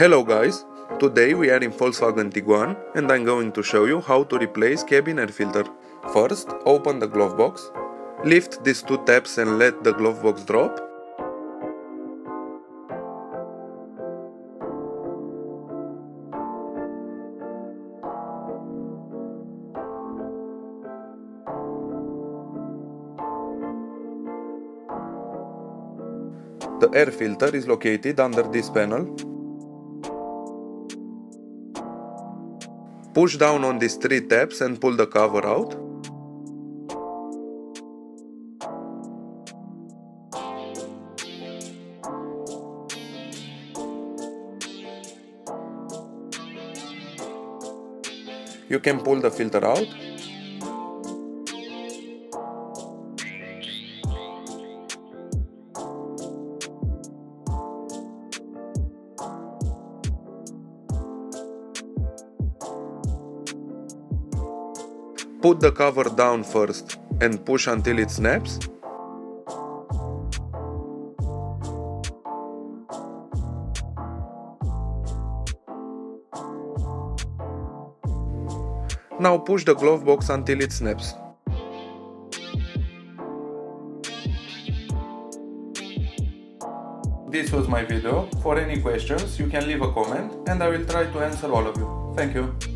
Hello guys, today we are in Volkswagen Tiguan and I'm going to show you how to replace cabin air filter. First, open the glove box, lift these two tabs and let the glove box drop. The air filter is located under this panel. Push down on these three tabs and pull the cover out. You can pull the filter out Put the cover down first and push until it snaps. Now push the glove box until it snaps. This was my video. For any questions, you can leave a comment and I will try to answer all of you. Thank you.